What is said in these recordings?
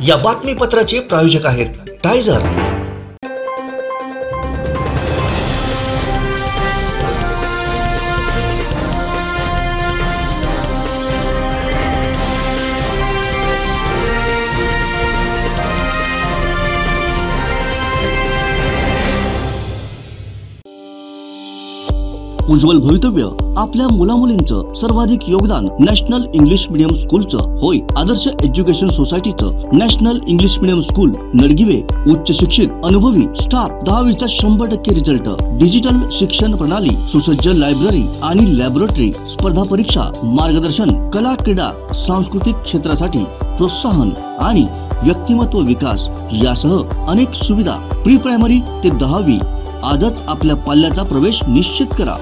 या बातमीपत्राचे प्रायोजक आहेत टायझर उज्ज्वल भवितव्य आपल्या मुलामुलींचं सर्वाधिक योगदान नॅशनल इंग्लिश मिडियम स्कूलचं होय. Adarsh education सोसायटीचं national English medium school, Nadgive, उच्च शिक्षित, अनुभवी स्टाफ दहावीचा शंभर टक्के रिझल्ट, डिजिटल शिक्षण प्रणाली, सुसज्ज लायब्ररी आणि लॅबोरेटरी, स्पर्धा परीक्षा, मार्गदर्शन, कला, क्रीडा, सांस्कृतिक क्षेत्रासाठी प्रोत्साहन आणि व्यक्तिमत्व विकास यासह अनेक सुविधा, प्री प्रायमरी ते दहावी. आजच आपल्या पाल्याचा प्रवेश निश्चित करा.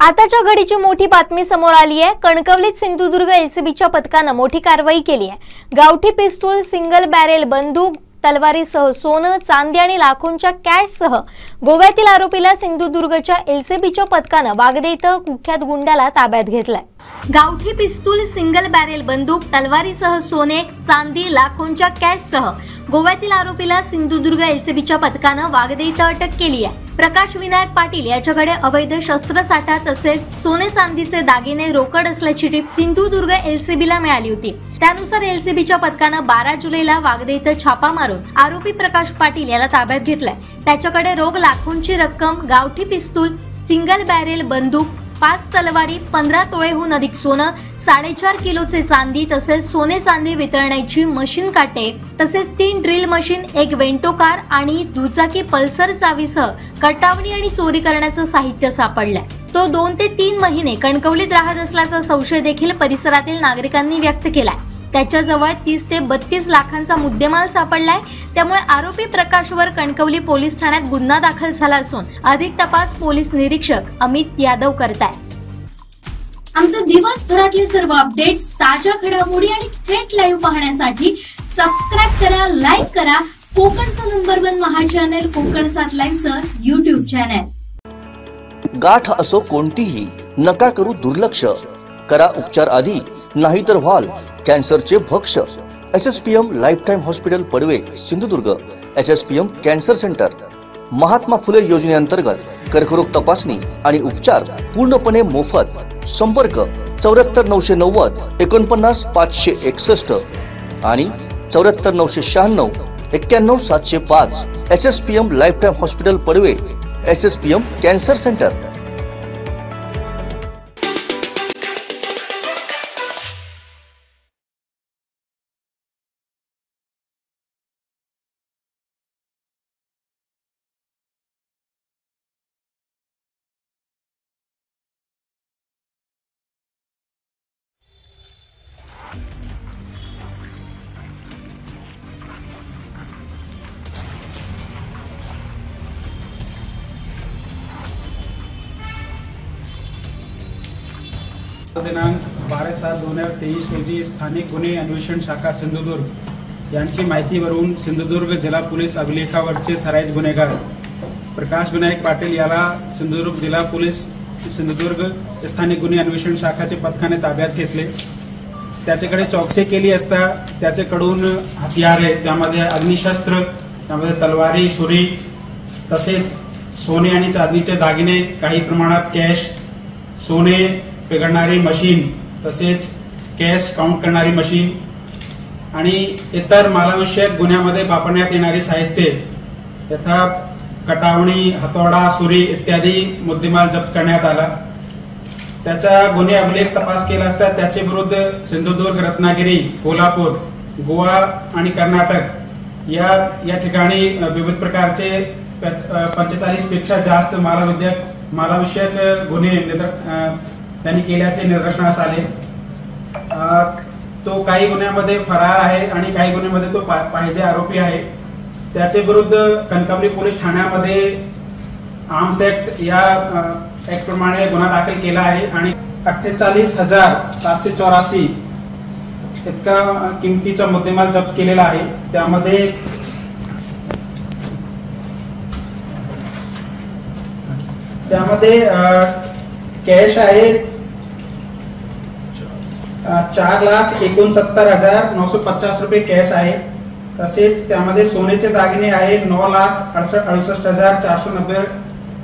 आताच्या घडीची मोठी बातमी समोर आली आहे कणकवलीत सिंधुदुर्ग एलसीबीच्या पथकानं मोठी कारवाई केली आहे गावठी पिस्तूल सिंगल बॅरेल बंदूक तलवारीसह सोनं चांदी आणि लाखोंच्या कॅशसह गोव्यातील आरोपीला सिंधुदुर्गच्या एलसीबीच्या पथकानं वागदे इथं कुख्यात गुंडाला ताब्यात घेतलाय. गावठी पिस्तूल सिंगल बॅरेल बंदूक तलवारीसह सोने चांदी लाखोंच्या कॅशसह गोव्यातील आरोपीला सिंधुदुर्ग एलसीबीच्या पथकानं वागदे इथं अटक केली आहे प्रकाश विनायक पाटील याच्याकडे अवैध शस्त्रसाठा तसेच सोने चांदीचे दागिने रोकड असल्याची टीप सिंधुदुर्ग एलसीबीला मिळाली होती. त्यानुसार एलसीबीच्या पथकानं बारा जुलैला वागदे इथं छापा मारून आरोपी प्रकाश पाटील याला ताब्यात घेतलाय. त्याच्याकडे रोग लाखोंची रक्कम गावठी पिस्तूल सिंगल बॅरेल बंदूक पाच तलवारी पंधरा तोळेहून अधिक सोनं साडेचार किलोचे चांदी तसेच सोने चांदी वितरण्याची मशीन काटे तसेच तीन ड्रिल मशीन एक वेंटो कार आणि दुचाकी पल्सर चावीसह कटावणी आणि चोरी करण्याचं साहित्य सापडलंय. तो दोन ते तीन महिने कणकवलीत राहत असल्याचा संशय देखील परिसरातील नागरिकांनी व्यक्त केलाय. त्याच्याजवळ तीस ते बत्तीस लाखांचा मुद्देमाल सापडलाय. त्यामुळे आरोपी प्रकाशवर कणकवली पोलीस ठाण्यात गुन्हा दाखल झाला असून अधिक तपास पोलीस निरीक्षक अमित यादव करताय. आमचे दिवसभरातले सर्व अपडेट्स ताज्या घडामोडी आणि थेट लाईव्ह पाहण्यासाठी सबस्क्राईब करा लाईक करा. कोकणचं नंबर वन महा चॅनल कोकण सात लाईनचं युट्यूब चॅनल गाठ असो कोणतीही नका करू दुर्लक्ष. करा उपचार आधी नाहीतर व्हाल. कॅन्सरचे भक्ष. S S P M life time hospital Padve Sindhudurg. S S P M cancer centre. Mahatma Phule योजनेअंतर्गत कर्करोग तपासणी आणि उपचार पूर्णपणे मोफत. संपर्क चौऱ्याहत्तर नऊशे नव्वद एकोणपन्नास पाचशे एकसष्ट आणि चौऱ्याहत्तर नऊशे शहाण्णव एक्क्याण्णव सातशे पाच. S S P M life time hospital Padve S S P M cancer centre. स्थानिक गुन्हे अन्वेषण शाखा सिंधुदुर्ग यांची माहितीवरून सिंधुदुर्ग जिल्हा पोलीस अभिलेखावरचे सराईत गुन्हेगार प्रकाश विनायक पाटील याला सिंधुदुर्ग जिल्हा पोलीस सिंधुदुर्ग स्थानिक गुन्हे अन्वेषण शाखाचे पथकाने ताब्यात घेतले. त्याच्याकडे चौकशी केली असता त्याच्याकडून हत्यारे त्यामध्ये अग्निशस्त्र त्यामध्ये तलवारी सुरी तसेच सोने आणि चांदीचे दागिने काही प्रमाणात कॅश सोने पिघडणारी मशीन तसेच कॅश काउंट करणारी मशीन आणि इतर मालविषयक गुन्ह्यामध्ये वापरण्यात येणारी साहित्य यथा कटावणी हातोडा सुरी इत्यादी मुद्देमाल जप्त करण्यात आला. त्याचा गुन्हे अभिलेख तपास केला असता त्याचे विरुद्ध सिंधुदुर्ग रत्नागिरी कोल्हापूर गोवा आणि कर्नाटक या या ठिकाणी विविध प्रकारचे पंचेचाळीसपेक्षा जास्त मालविद्यक मालाविषयक गुन्हे निदर- त्यांनी केल्याचे निदर्शनास आले. तो काही गुन्ह्यामध्ये फरार आहे आणि काही गुन्ह्यामध्ये तो पा- पाहिजे आरोपी आहे. त्याचे विरुद्ध कणकवली पोलीस ठाण्यामध्ये आर्म्स ऍक्ट या ऍक्ट प्रमाणे गुन्हा दाखल केला आहे आणि अठ्ठेचाळीस हजार सातशे चौराशी इतका किमतीचा मुद्देमाल जप्त केलेला आहे. त्यामध्ये त्यामध्ये कॅश आहे चार लाख एकोणसत्तर हजार नऊशे पचास रुपये कॅश आहे. तसेच त्यामध्ये सोन्याचे दागिने आहे नऊ लाख अडसष्ट अडुसष्ट हजार चारशे नब्बे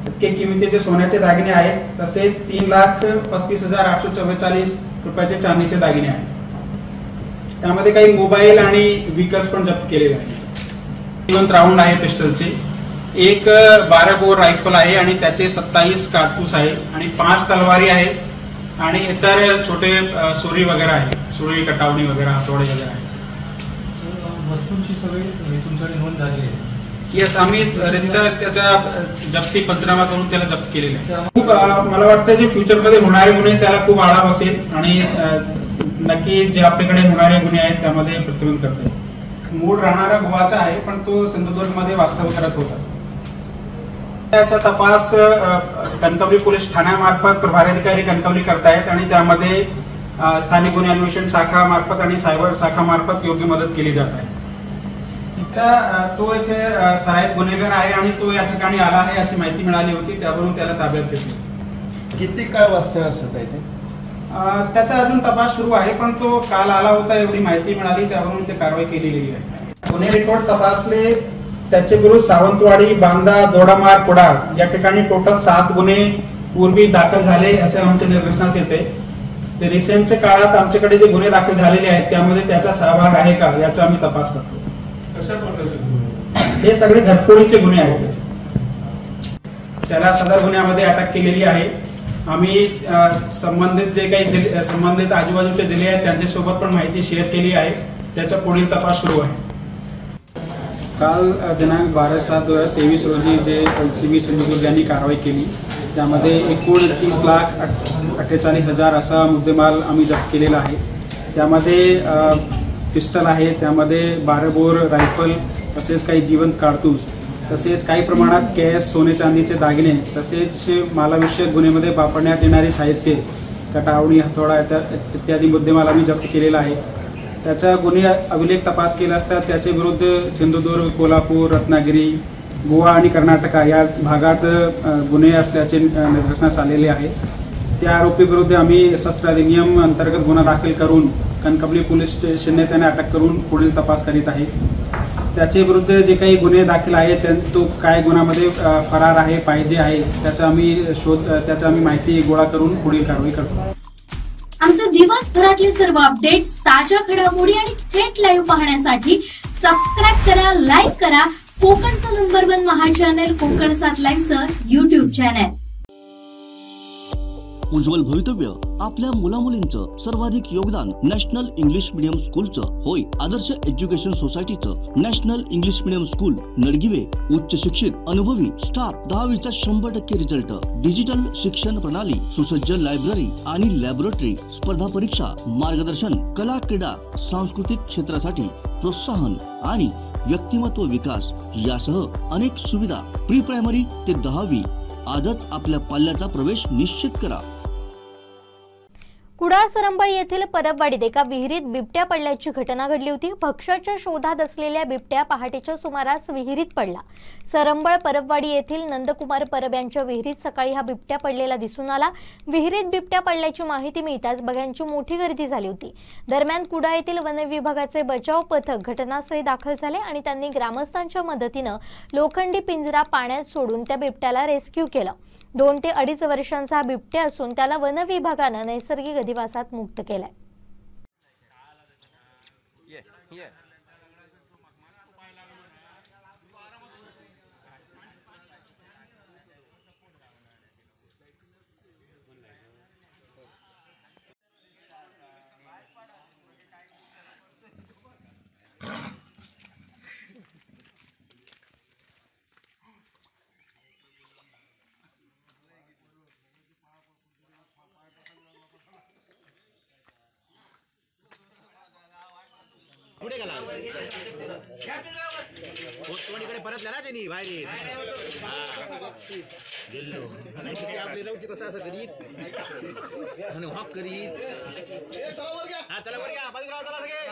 इतके किमतीचे सोन्याचे दागिने आहेत. तसेच तीन लाख पस्तीस हजार आठशे चव्वेचाळीस रुपयाचे चांदीचे दागिने आहेत. त्यामध्ये काही मोबाईल आणि व्हीकल्स पण जप्त केलेले आहेत. जिवंत राऊंड आहे पिस्टलचे. एक बारा बोर रायफल आहे आणि त्याचे सत्तावीस कारतूस आहे आणि पाच तलवारी आहे. आणि इतर छोटे सुरी वगैरे आहे सुरी कटावणी वगैरे हातोडे वगैरे आहे वस्तूंची सगळी तुमच्याकडे नोंद झालेली आहे. येस आम्ही रितसर त्याच्या जप्ती पंचनामा करून त्याला जप्त केलेला आहे. खूप मला वाटतं जे फ्युचरमध्ये होणारे गुन्हे त्याला खूप आळा बसेल आणि नक्की जे आपल्याकडे होणारे गुन्हे आहेत त्यामध्ये प्रतिबंध करते मूळ राहणारा गोवाचा आहे पण तो सिंधुदुर्गमध्ये वास्तव करत होता. त्याचा तपास कणकवली पोलीस ठाण्यामार्फत प्रभारी अधिकारी कणकवली करतायत आणि त्यामध्ये स्थानिक गुन्हे अन्वेषण शाखा मार्फत आणि सायबर शाखा मार्फत योग्य मदत केली जात आहे. तो इथे सराईत गुन्हेगार आहे आणि तो या ठिकाणी आला आहे अशी माहिती मिळाली होती त्यावरून त्याला ताब्यात घेतली. किती काळ वास्तव्य असत आहे ते अ, त्याचा अजून तपास सुरू आहे पण तो काल आला होता एवढी माहिती मिळाली त्यावरून ते कारवाई केली गेली आहे. गुन्हे रेकॉर्ड तपासले त्याचे विरुद्ध सावंतवाडी बांदा दोडामार कुडाळ या ठिकाणी टोटल सात गुन्हे पूर्वी दाखल झाले असे आमच्या निदर्शनास येते. ते रिसेंटच्या काळात आमच्याकडे जे गुन्हे दाखल झालेले आहेत त्यामध्ये त्याचा सहभाग आहे का याचा आम्ही तपास करतो. हे सगळे घरफोडीचे गुन्हे आहेत. त्याला सदर गुन्ह्यामध्ये अटक केलेली आहे. आम्ही संबंधित जे काही संबंधित आजूबाजूचे जिल्हे आहेत त्यांच्यासोबत पण माहिती शेअर केली आहे. त्याचा पुढील तपास सुरू आहे. काल दिनांक बारा सात दोन हजार तेवीस रोजी J L C B Sindhudurg यांनी कारवाई केली त्यामध्ये एकूण तीस लाख अठ- अठ्ठेचाळीस हजार असा मुद्देमाल आम्ही जप्त केलेला आहे. त्यामध्ये पिस्टल आहे त्यामध्ये बारा बोर रायफल तसेच काही जिवंत काडतूस तसेच काही प्रमाणात कॅश सोने चांदीचे दागिने तसेच मालाविषयक गुन्ह्यामध्ये वापरण्यात येणारे साहित्य कटावणी हथोडा इत्यादी मुद्देमाल आम्ही जप्त केलेला आहे. त्याचा गुन्हे अभिलेख तपास केला असता त्याचे विरुद्ध सिंधुदुर्ग कोल्हापूर रत्नागिरी गोवा आणि कर्नाटका या भागात गुन्हे असल्याचे निदर्शनास आलेले आहे. त्या आरोपी विरुद्ध आम्ही शस्त्र अधिनियम अंतर्गत गुन्हा दाखल करून कणकवली पोलीस स्टेशनने त्यांना अटक करून पुढील तपास करीत आहे. त्याचे विरुद्ध जे काही गुन्हे दाखल आहेत त्यां तो काय गुन्ह्यामध्ये फरार आहे पाहिजे आहे त्याचा आम्ही शोध त्याचा आम्ही माहिती गोळा करून पुढील कारवाई करतो. आमचे दिवसभरातले सर्व अपडेट्स ताज्या घडामोडी आणि थेट लाईव्ह पाहण्यासाठी सबस्क्राईब करा लाईक करा. कोकणचं नंबर वन महा चॅनल कोकण सात लाईव्हचं युट्यूब चॅनल उज्ज्वल भवितव्य आपल्या मुलामुलींचं सर्वाधिक योगदान नॅशनल इंग्लिश मिडियम स्कूलचं. होय Adarsh education सोसायटीचं national English medium school Nadgive उच्च शिक्षित अनुभवी स्टाफ दहावीचा शंभर टक्के रिझल्ट. डिजिटल शिक्षण प्रणाली सुसज्ज लायब्ररी आणि लॅबोरेटरी स्पर्धा परीक्षा मार्गदर्शन कला क्रीडा सांस्कृतिक क्षेत्रासाठी प्रोत्साहन आणि व्यक्तिमत्व विकास यासह अनेक सुविधा. प्री प्रायमरी ते दहावी. आजच आपल्या पाल्याचा प्रवेश निश्चित करा. कुडाळ सरंबळ येथील परबवाडीत एका विहिरीत बिबट्या पडल्याची घटना घडली होती. भक्ष्याच्या शोधात असलेल्या बिबट्या पहाटेच्या सुमारास विहिरीत पडला. सरंबळ परबवाडी येथील नंदकुमार परब यांच्या विहिरीत सकाळी हा बिबट्या पडलेला दिसून आला. विहिरीत बिबट्या पडल्याची माहिती मिळताच बघ्यांची मोठी गर्दी झाली होती. दरम्यान कुडाळ येथील वन विभागाचे बचाव पथक घटनास्थळी दाखल झाले आणि त्यांनी ग्रामस्थांच्या मदतीनं लोखंडी पिंजरा पाण्यात सोडून त्या बिबट्याला रेस्क्यू केलं. दोन ते अडीच वर्षांचा हा बिबट्या असून त्याला वनविभागानं नैसर्गिक अधिवासात मुक्त केलाय. कोणीकडे परतल्या ना त्यांनी बाहेर गेलो. आपले रवती कसं असं करीत. आणि हॉक करीत. हा त्याला वर घ्या बाजूला चला सगळे.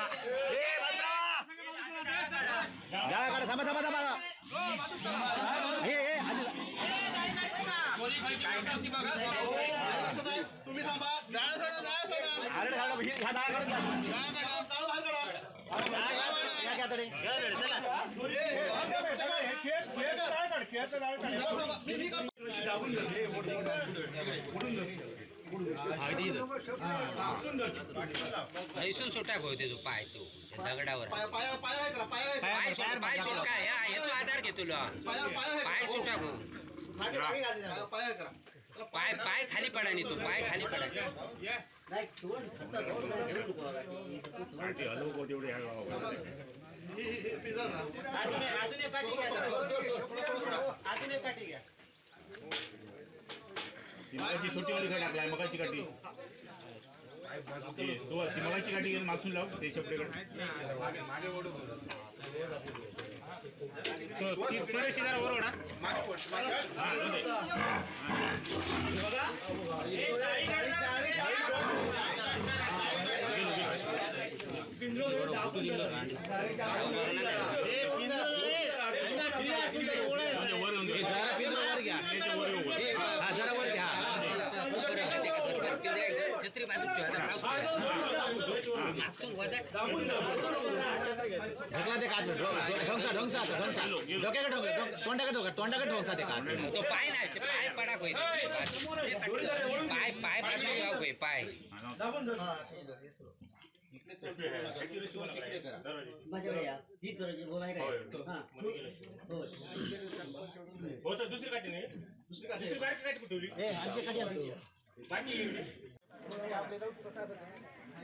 थांबा थांबा थांबा. हे हे तुम्ही थांबा. सोडा सोडा हैसून सुटा गो त्याचो पाय तो दगडावर पाया सुट काय याचो आधार घे तुला पाया पाया हे पाय. पाया पाया करा चला, पाय पाय खाली पडा नी तू पाय खाली पडा ही- मगाची छोटी वाली गाडी आपल्या मगाची काठी ती मगाची काठी घेऊन मागसून लाव ते शेपटेकडे तो ती तो शेजारा बरोबर ना मागे पड. मागे- म्हणजे वर येऊन दे. याच्या वर येऊ वर. छत्री बांधून मागसून वदट ढकला ते काच ढोंगसा ढोंगसा ढोंगसा डोक्याकडे ढोंग तोंडाकडे ढोंग तोंडाकडे ढोंगसा ते काच तो पाय नाही ते पाय पडा होय पाय पाय बाजू जाऊ होय पाय हो सर दुसरी गाडी नाही दुसरी गाडी गाडी कुठे ठेवली? बाकी इकडे. हे चला वर घ्या. चला वर घ्या.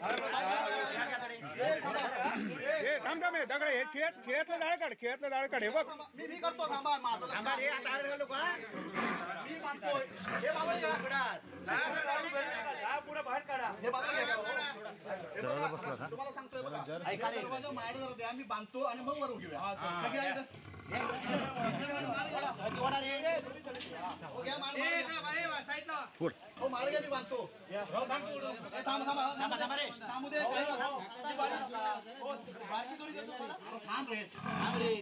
जाळ बाहेर काढा. हे थांबा. खेळातलं जाळ काढ खेळातलं जाळ काढ हे बघ थांबा. मी मी करतो थांबा माझं लक्ष आहे. मी मानतोय हे बाबा घ्या. हे बाबा घ्या. हे बघा, तुम्हाला सांगतोय बघा दरवाजा माड जरा द्या मी बांधतो आणि मग वर घेऊया हे घ्या इथं. हे. हो. हो घ्या मी बांधतो हे थांब थांब थांब थांब रे थांबू दे काही नको. थांब रे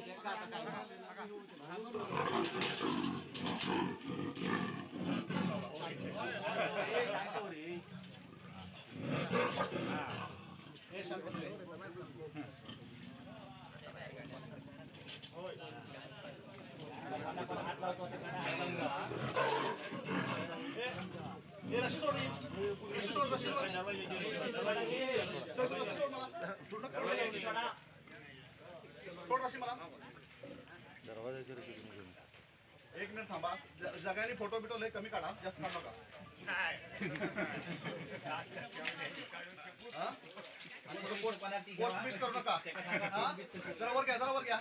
हे शांत बस रे. हे रशी सोड रे. रशी सोड रशी सोड रशी सोड मला. सोड रशी मला एक मिनिट थांबा. ज- सगळ्यांनी फोटो बिटो लय कमी काढा. जास्त काढू नका. हा? पोट मिस करू नका. जरा वर घ्या जरा वर घ्या.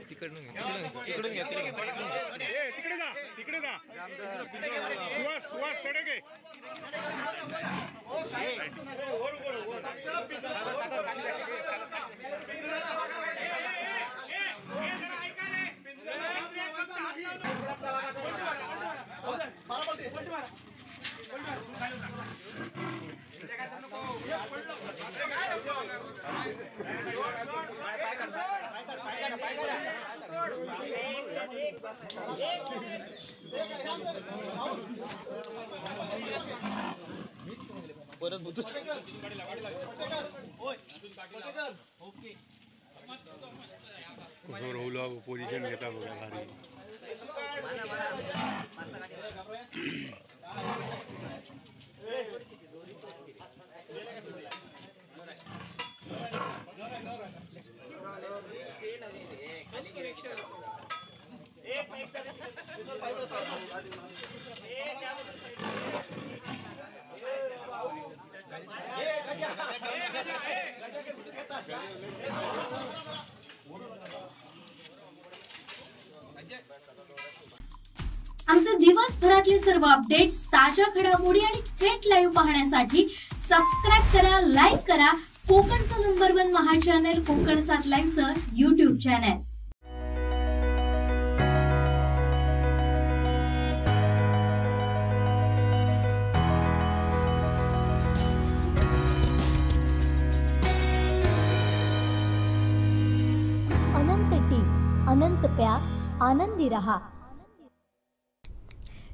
तिकडे जा तिकडे जा सुवास सुवासकडे घे मारा पलटी. परत बुतू पोझिशन घेता बघा भारी। एक आमचे दिवसभरातले सर्व अपडेट्स ताज्या घडामोडी आणि थेट लाईव्ह पाहण्यासाठी सबस्क्राईब करा लाईक करा कोकणचं नंबर वन महा चॅनल कोकण सात YouTube channel Anant tea Anant प्या आनंदी रहा.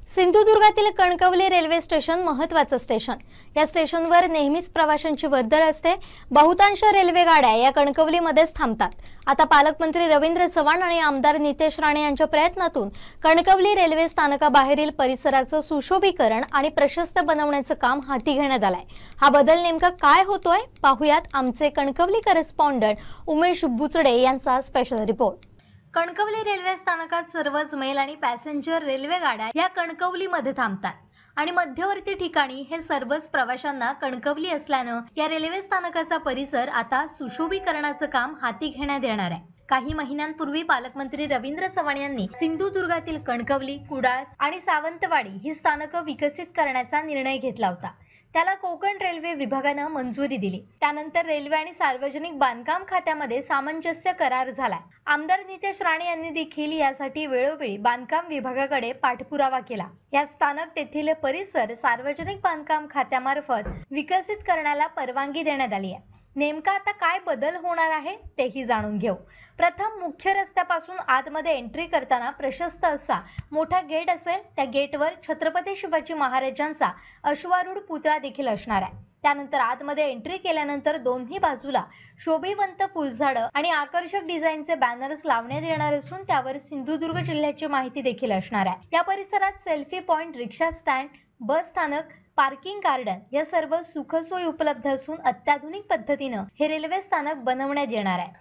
सिंधुदुर्गातील कणकवली रेल्वे स्टेशन महत्वाचं स्टेशन. या स्टेशनवर नेहमीच प्रवाशांची वर्दळ असते. बहुतांश रेल्वे गाड्या या कणकवलीमध्येच थांबतात. आता पालकमंत्री रवींद्र चव्हाण आणि आमदार नितेश राणे यांच्या प्रयत्नातून कणकवली रेल्वे स्थानकाबाहेरील परिसराचं सुशोभीकरण आणि प्रशस्त बनवण्याचं काम हाती घेण्यात आलंय. हा बदल नेमका काय होतोय? पाहुयात आमचे कणकवली करस्पॉन्डंट उमेश बुचडे यांचा स्पेशल रिपोर्ट कणकवली रेल्वे स्थानकात सर्वच मेल आणि पॅसेंजर रेल्वे गाड्या या कणकवलीमध्ये थांबतात. आणि मध्यवर्ती ठिकाणी हे सर्वच प्रवाशांना कणकवली असल्यानं या रेल्वे स्थानकाचा परिसर आता सुशोभीकरणाचं काम हाती घेण्यात येणार आहे. काही महिन्यांपूर्वी पालकमंत्री रवींद्र चव्हाण यांनी सिंधुदुर्गातील कणकवली कुडाळ आणि सावंतवाडी ही स्थानकं विकसित करण्याचा निर्णय घेतला होता. त्याला कोकण रेल्वे विभागानं मंजुरी दिली. त्यानंतर रेल्वे आणि सार्वजनिक बांधकाम खात्यामध्ये सामंजस्य करार झालाय. आमदार नितेश राणे यांनी देखील यासाठी वेळोवेळी बांधकाम विभागाकडे पाठपुरावा केला. या स्थानक तेथील परिसर सार्वजनिक बांधकाम खात्यामार्फत विकसित करण्याला परवानगी देण्यात आली आहे. नेमका आता काय बदल होणार आहे तेही जाणून घेऊ. प्रथम मुख्य रस्त्यापासून आतमध्ये एंट्री करताना प्रशस्त असा मोठा गेट असेल त्या गेटवर छत्रपती शिवाजी महाराजांचा अश्वारूढ पुतळा देखील असणार आहे. त्यानंतर आतमध्ये एंट्री केल्यानंतर दोन्ही बाजूला शोभिवंत फुलझाडं आणि आकर्षक डिझाईनचे बॅनर्स लावण्यात येणार असून त्यावर सिंधुदुर्ग जिल्ह्याची माहिती देखील असणार आहे. या परिसरात selfie point rickshaw stand bus स्थानक पार्किंग गार्डन या सर्व सुखसोयी उपलब्ध असून अत्याधुनिक पद्धतीनं हे रेल्वे स्थानक बनवण्यात येणार आहे.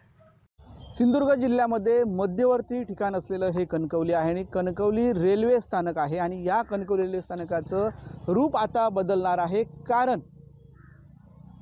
सिंधुदुर्ग जिल्ह्यामध्ये मध्यवर्ती ठिकाण असलेलं हे कणकवली आहे आणि कणकवली रेल्वे स्थानक आहे आणि या कणकवली रेल्वे स्थानकाचं रूप आता बदलणार आहे कारण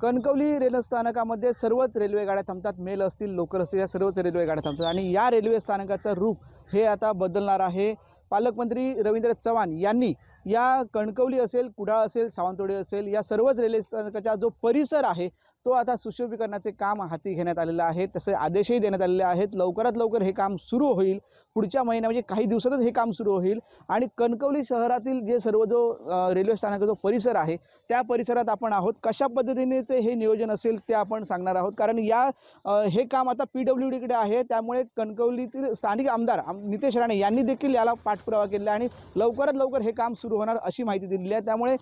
कणकवली रेल्वे स्थानकामध्ये सर्वच रेल्वे गाड्या थांबतात मेल असतील लोकल असतील या सर्वच रेल्वे गाड्या थांबतात आणि या रेल्वे स्थानकाचं रूप हे आता बदलणार आहे. पालकमंत्री रवींद्र चव्हाण यांनी या कणकवली असेल कुडाळ असेल सावंतवाडी असेल या सर्वच रेल्वे स्थानकाचा जो परिसर आहे तो आता सुशोभीकरणाचे काम हाती घेण्यात आलेलं आहे. तसे आदेशही देण्यात आलेले आहेत. लवकरात लवकर हे काम सुरू होईल. पुढच्या महिन्या म्हणजे काही दिवसातच हे काम सुरू होईल. आणि कणकवली शहरातील जे सर्व जो रेल्वे स्थानकाचा जो परिसर आहे त्या परिसरात आपण आहोत. कशा पद्धतीनेचे हे नियोजन असेल ते आपण सांगणार आहोत. कारण या हे काम आता पी डब्ल्यू डीकडे आहे. त्यामुळे कणकवलीतील स्थानिक आमदार नितेश राणे यांनी देखील याला पाठपुरावा केला आणि लवकरात लवकर हे काम सुरू होणार अशी माहिती दिलेली आहे. त्यामुळे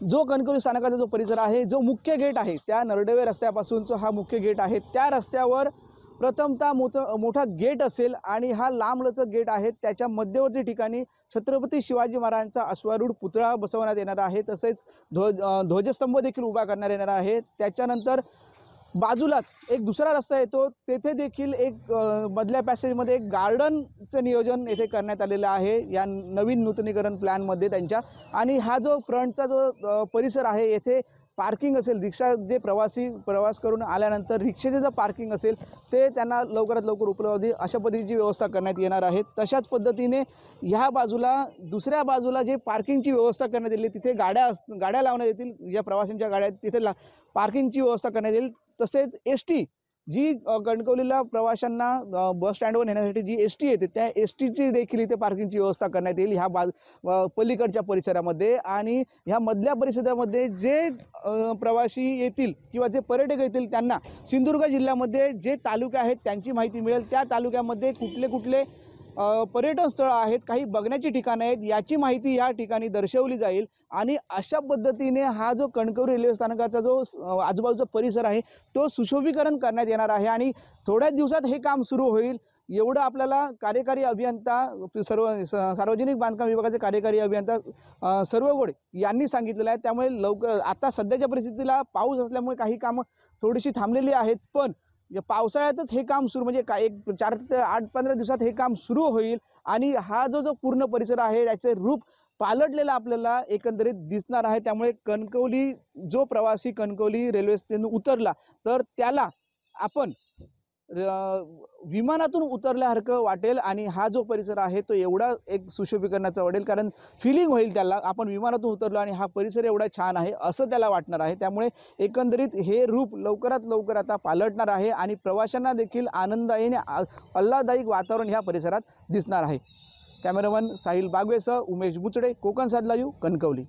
जो कणकवली स्थानकाचा जो परिसर आहे जो मुख्य गेट आहे त्या नरडवे रस्त्यापासूनचा हा मुख्य गेट आहे. त्या रस्त्यावर प्रथमतः मोठं मोठा गेट असेल आणि हा लांबलचक गेट आहे. त्याच्या मध्यवर्ती ठिकाणी छत्रपती शिवाजी महाराजांचा अश्वारूढ पुतळा बसवण्यात येणार आहे. तसेच ध्वज ध्वजस्तंभ देखील उभा करण्यात येणार आहे. त्याच्यानंतर बाजूलाच एक दुसरा रस्ता येतो तेथे देखील एक मधल्या पॅसेजमध्ये एक गार्डनचं नियोजन येथे करण्यात आलेलं आहे. या नवीन नूतनीकरण प्लॅनमध्ये त्यांच्या. आणि हा जो फ्रंटचा जो परिसर आहे येथे पार्किंग असेल रिक्षा जे प्रवासी प्रवास करून आल्यानंतर रिक्षेचे जर पार्किंग असेल ते त्यांना लवकरात लवकर उपलब्ध अशा पद्धतीची व्यवस्था करण्यात येणार आहे. तशाच पद्धतीने ह्या बाजूला दुसऱ्या बाजूला जे पार्किंगची व्यवस्था करण्यात येईल तिथे गाड्या अस गाड्या लावण्यात येतील ज्या प्रवाशांच्या गाड्या तिथे ला पार्किंगची व्यवस्था करण्यात येईल. तसेच एस टी जी कणकवलीला प्रवाशांना बस स्टँडवर नेण्यासाठी जी एस टी येते त्या एस टीची देखील इथे पार्किंगची व्यवस्था करण्यात येईल ह्या बा पलीकडच्या परिसरामध्ये आणि ह्या मधल्या परिसरामध्ये जे प्रवासी येतील किंवा जे पर्यटक येतील त्यांना सिंधुदुर्ग जिल्ह्यामध्ये जे तालुके आहेत त्यांची माहिती मिळेल. त्या तालुक्यामध्ये कुठले कुठले पर्यटन स्थळं आहेत काही बघण्याची ठिकाणं आहेत याची माहिती या ठिकाणी दर्शवली जाईल. आणि अशा पद्धतीने हा जो कणकवली रेल्वे स्थानकाचा जो आजूबाजूचा परिसर आहे तो सुशोभीकरण करण्यात येणार आहे. आणि थोड्याच दिवसात हे काम सुरू होईल. एवढं आपल्याला कार्यकारी अभियंता सर्व सार्वजनिक बांधकाम विभागाचे कार्यकारी अभियंता सर्व गोड यांनी सांगितलेलं आहे. त्यामुळे लवकर आता सध्याच्या परिस्थितीला पाऊस असल्यामुळे काही कामं थोडीशी थांबलेली आहेत. पण म्हणजे पावसाळ्यातच हे काम सुरू म्हणजे काय एक चार ते आठ पंधरा दिवसात हे काम सुरू होईल आणि हा जो जो पूर्ण परिसर आहे याचे रूप पालटलेला आपल्याला एकंदरीत दिसणार आहे. त्यामुळे कणकवली जो प्रवासी कणकवली रेल्वे स्टेशन उतरला तर त्याला आपण विमानातून उतरल्यासारखं वाटेल आणि हा जो परिसर आहे तो एवढा एक सुशोभीकरणाचा वाटेल कारण फिलिंग होईल त्याला. आपण विमानातून उतरलो आणि हा परिसर एवढा छान आहे असं त्याला वाटणार आहे. त्यामुळे एकंदरीत हे रूप लवकरात लवकर आता पालटणार आहे आणि प्रवाशांना देखील आनंददायी आणि वातावरण ह्या परिसरात दिसणार आहे. कॅमेरामन साहिल बागवेसह उमेश बुचडे कोकण साधलायू कणकवली.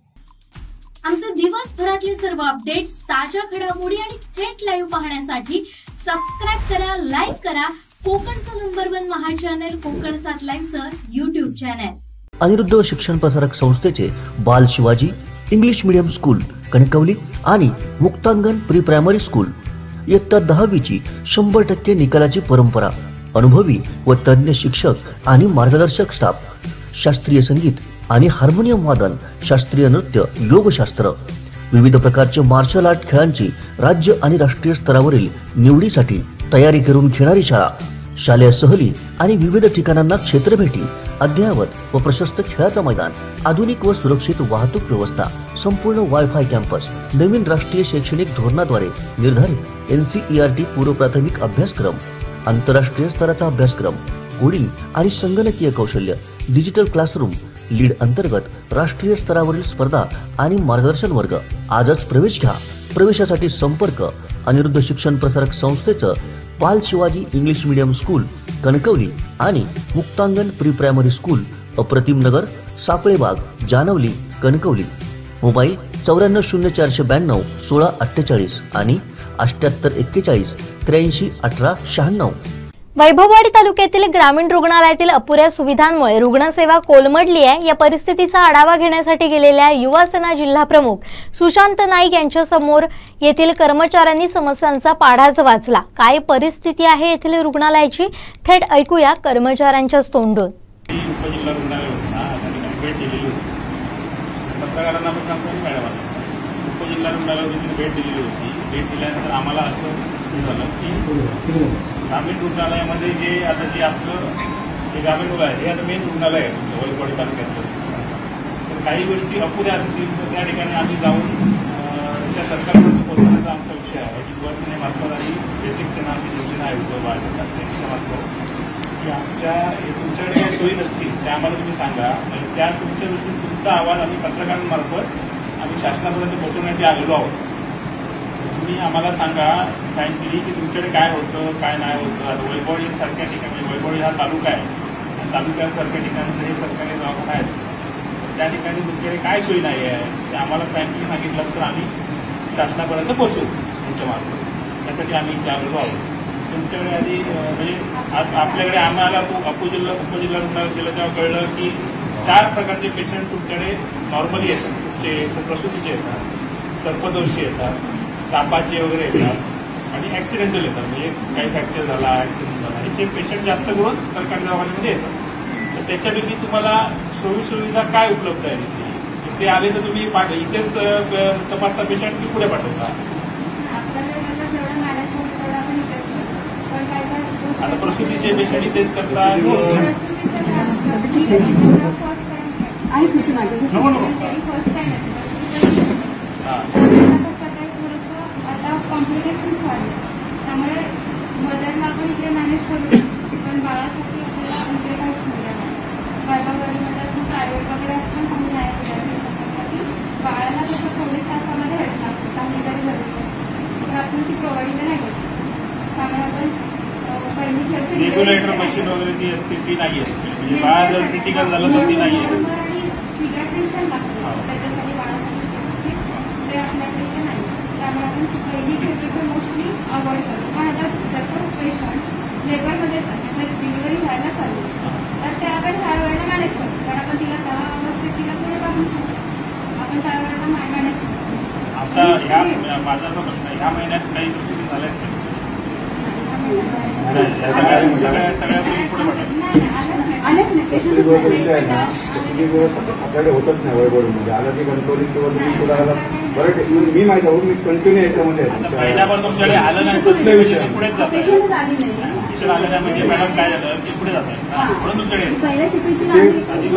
आमचे दिवसभरातले सर्व अपडेट्स ताज्या घडामोडी आणि थेट लाईव्ह पाहण्यासाठी सबस्क्राईब करा लाईक करा. कोकणचं नंबर वन महा चॅनल कोकण सात लाईनचं युट्यूब चॅनल अनिरुद्ध शिक्षण प्रसारक संस्थेचे Bal Shivaji English medium school Kankavli आणि मुक्तांगण प्री प्रायमरी स्कूल इयत्ता दहावीची शंभर टक्के निकालाची परंपरा. अनुभवी व तज्ज्ञ शिक्षक आणि मार्गदर्शक स्टाफ शास्त्रीय संगीत आणि हार्मोनियम वादन शास्त्रीय नृत्य योगशास्त्र. विविध प्रकारचे मार्शल आर्ट खेळांची राज्य आणि राष्ट्रीय स्तरावरील निवडीसाठी तयारी करून घेणारी शाळा शालेय सहली आणि विविध ठिकाणांना क्षेत्रभेटी अद्ययावत व प्रशस्त खेळाचं मैदान आधुनिक व सुरक्षित वाहतूक व्यवस्था संपूर्ण वायफाय कॅम्पस नवीन राष्ट्रीय शैक्षणिक धोरणाद्वारे निर्धारित एन सी आर टी पूर्व प्राथमिक अभ्यासक्रम आंतरराष्ट्रीय स्तराचा अभ्यासक्रम कोडिंग आणि संगणकीय कौशल्य डिजिटल क्लासरूम लीड अंतर्गत राष्ट्रीय स्तरावरील स्पर्धा आणि मार्गदर्शन वर्ग. आजच प्रवेश घ्या. प्रवेशासाठी संपर्क. अनिरुद्ध शिक्षण प्रसारक संस्थेचं Pal Shivaji English medium school Kankavli आणि मुक्तांगण प्री प्रायमरी स्कूल अप्रतिम नगर सापळेबाग जानवली कणकवली. मोबाईल चौऱ्याण्णव शून्य चारशे ब्याण्णव सोळा अठ्ठेचाळीस आणि अठ्याहत्तर एक्केचाळीस त्र्याऐंशी अठरा शहाण्णव. वैभववाडी तालुक्यातील ग्रामीण रुग्णालयातील अपुऱ्या सुविधांमुळे रुग्णसेवा कोलमडली आहे. या परिस्थितीचा आढावा घेण्यासाठी गेलेल्या युवासेना जिल्हा प्रमुख सुशांत नाईक यांच्या समोर येथील कर्मचाऱ्यांनी समस्यांचा पाढाच वाचला. काय परिस्थिती आहे येथील रुग्णालयाची? थेट ऐकूया कर्मचाऱ्यांच्याच तोंडून. उपजिल्हा रुग्णालय भेट दिलेली होती. भेट दिल्यानंतर आम्हाला असं झालं की ग्रामीण रुग्णालयामध्ये जे आता जे आपलं जे ग्रामीण रुग्णालय हे आता मेन रुग्णालय आहे तुमचं तालुक्यातलं. तर काही गोष्टी अपुऱ्या असतील तर त्या ठिकाणी आम्ही जाऊन त्या सरकारपर्यंत पोहोचवण्याचा आमचा विषय आहे. की युवासेनेमार्फत आणि बेसिक सेना आमची शिवसेना आहे उद्धव बाळासाहेब ठाकरे की आमच्या हे तुमच्याकडे काही सोयी नसतील त्या आम्हाला तुम्ही सांगा. आणि त्या तुमच्या दृष्टीने तुमचा आवाज आम्ही पत्रकारांमार्फत आम्ही शासनापर्यंत पोहोचवण्यासाठी आलेलो आहोत. तुम्ही आम्हाला सांगा फ्रँकली की तुमच्याकडे काय होतं काय नाही होतं? आता वैभवळी सारख्या ठिकाणी वैभवळी हा तालुका आहे. तालुक्यासारख्या ठिकाणचं हे सरकारी दवाखाना आहे त्या ठिकाणी तुमच्याकडे काय सोयी नाही आहे ते आम्हाला फ्रँकली सांगितलं तर आम्ही शासनापर्यंत पोहोचू तुमच्या मार्फत. त्यासाठी आम्ही इथे आहोत. तुमच्याकडे आधी म्हणजे आज आपल्याकडे आम्हाला उप- उपजिल्हा उपजिल्हा रुग्णालयात गेलं तेव्हा कळलं की चार प्रकारचे पेशंट तुमच्याकडे नॉर्मली येतात. तुमचे प्रसूतीचे येतात सर्पदोषी येतात तापाचे वगैरे येतात आणि ॲक्सिडेंटल येतात. म्हणजे काही फ्रॅक्चर झाला ॲक्सिडेंट झाला. आणि ते पेशंट जास्त करून सरकारी दवाखान्यामध्ये येतात. तर त्याच्यापैकी तुम्हाला सोयी सुविधा काय उपलब्ध आहे ते आले तर तुम्ही पाठ इथेच तपासता पेशंट की पुढे पाठवता? आता प्रसूतीचे पेशंट इथेच करता. हां. कॉम्प्लिकेशन्स वाढले त्यामुळे मदरला आपण इकडे मॅनेज करू पण बाळासाठी आपल्याला इकडे काही सुविधा नाही. बायबावाडीमध्ये असं प्रायव्हेट वगैरे आपण काही नाही शकत. की बाळाला कसं चोवीस तासामध्ये हेल्प लागते काही जरी गरज असते. तर आपण ती प्रोव्हाइड नाही करू शकत. त्यामुळे आपण अं, पहिली खेळची रेग्युलेटर मशीन वगैरे ती असते ती नाही आहे. म्हणजे बाळ जर क्रिटिकल झालं तर ती नाही आहे. आणि पिडियाट्रिशियन लागतं. त्याच्यासाठी बाळासाठी. ते आपल्याकडे त्यामुळे आपण पहिली खिडकी पण मोस्टली अवॉइड करतो पण आता जर का पेशंट लेबरमध्येच आहे डिलिव्हरी व्हायला चालू तर ते आपण ह्या वेळेला मॅनेज करतो कारण आपण तिला त्या अवस्थेत तिला पुढे पाठवू शकतो. आपण त्या वेळेला मॅनेज करतो आता ह्या माझा असा प्रश्न आहे ह्या महिन्यात काही प्रसिद्धी झाल्या सगळ्या सगळ्या पुढे आलेच नाही. दुसरी किती दिवस आपल्याकडे होतच नाही वैभवमध्ये आला की गणपती किंवा तुम्ही आला बरं. म्हणजे मी माहिती आहोत मी कंटिन्यू याच्यामध्ये आलं नाही. विषय? तुम्ही आली नाही. म्हणजे मॅडम काय झालं? की पुढे जात म्हणून तुमच्याकडे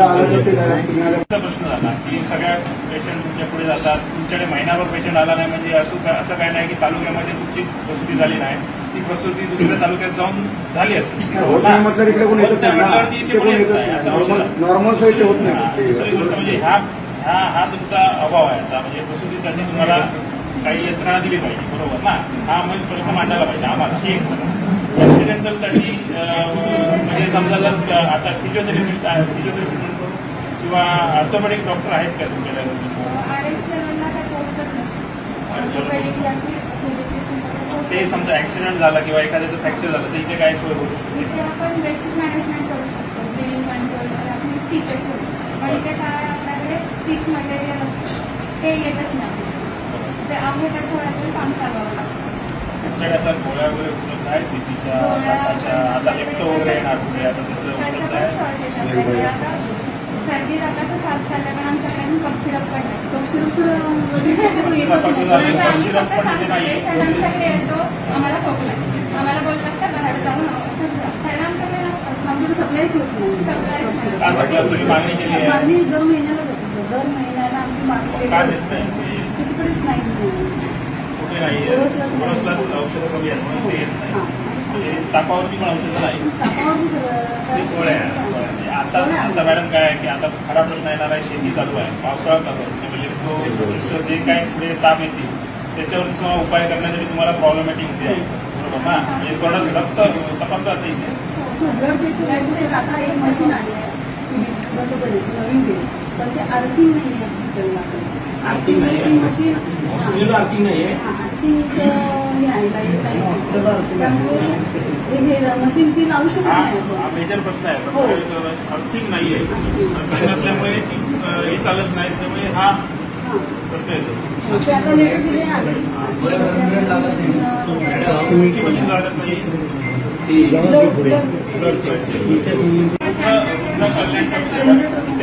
आलं तर ते तुम्ही प्रश्न झाला की सगळ्या पेशंट तुमच्यापुढे जातात. तुमच्याकडे महिनाभर पेशंट आला नाही म्हणजे असं काय- असं काय नाही की तालुक्यामध्ये तुमची प्रसूती झाली नाही. ती प्रसूती दुसऱ्या तालुक्यात जाऊन झाली असेल. होत नाही म्हटलं इकडे कोण येतच नाही ना. कोण नाही. नॉर्मल- होत नाही. हा, कुठे. दुसरी गोष्ट म्हणजे हा हा हा तुमचा अभाव आहे आता. म्हणजे प्रसूतीसाठी तुम्हाला काही यंत्रणा दिली पाहिजे बरोबर ना? हा म्हणजे प्रश्न मांडायला पाहिजे आम्हाला. ही एक ऍक्सिडेंटलसाठी अं, म्हणजे समजा जर आता फिजिओथेरपिस्ट आहे फिजिओथेरपी किंवा ऑर्थोपेडिक डॉक्टर आहेत का तुमच्या लेवलवर? आर लेवलला पोस्टच नसते. ऑर्थोपेडिक ते समजा ऍक्सिडेंट झाला किंवा एखाद्याचं फ्रॅक्चर झालं तर इथे काय सोय होऊ शकते? इथे आपण बेसिक मॅनेजमेंट करू शकतो. ब्लिडिंग कंट्रोल आपण स्टिचेस करू पण इथे काय आपल्याकडे स्टिच मटेरियल असतं. ते येतच नाही. जे आहे त्याच्यावर काम चालवावं लागतं. तुमच्याकडे आता गोळ्या वगैरे उपलब्ध आहेत? भीतीच्या आता लेप्टो वगैरे येणार पुढे आता त्याचं उपलब्ध आहे. सर्दी तापाचं साथ चाललं पण आमच्याकडे कप सिरप नाही. कप सिरप आम्ही फक्त सांगतो पेशंट आमच्याकडे येतो. आम्हाला खोकला. आम्हाला बोललं लागतं बाहेर जाऊन कारण आमच्याकडे आमच्याकडे सप्लायच होत नाही. मागणी केली आहे. मागणी दर महिन्याला जातो दर महिन्याला आमची मागणी तिकडेच नाही? कोरोसलाच औषधं कमी आहेत म्हणून ते म्हणजे तापावरती पण औषधं नाही आहे. म्हणजे आता आता मॅडम काय आहे की आता खरा प्रश्न येणार आहे शेती चालू आहे पावसाळा चालू आहे म्हणजे तो जे काय पुढे ताप येतील त्याच्यावरती सुद्धा उपाय करण्यासाठी तुम्हाला प्रॉब्लेमॅटिक इथे यायचं बरोबर ना? म्हणजे थोडं रक्त इथे आता एक मशीन आली आहे नवीन पण ते अर्थिंग नाही आहे अर्थिंग नाही मशीन हॉस्पिटलला अर्थिंग नाही आहे. हे हे- हे मशीन ती लावू शकत हा नाही हा मेजर प्रश्न आहे. हो. अर्थिंग नाही आहे. अर्थिंग नसल्यामुळे ती, अं, हे चालत नाही त्यामुळे हा प्रश्न येतो. तुमची मशीन लागत नाही.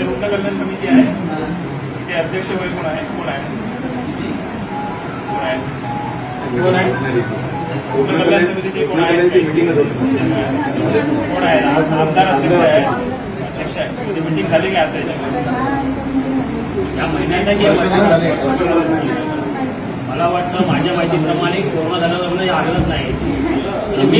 रुग्ण कल्याण समिती आहे. ते अध्यक्ष कोण आहे? कोण आहे? कोण आहे? कोण आहे? रुग्ण कल्याण समितीचे कोण आहे मिटिंगच होती. कोण आहे? आमदार अध्यक्ष आहे. अध्यक्ष आहे. म्हणजे मिटिंग झाली का आता या महिन्यात मला वाटतं माझ्या माहितीप्रमाणे कोरोना झाल्यावर आलेलंच नाही. मी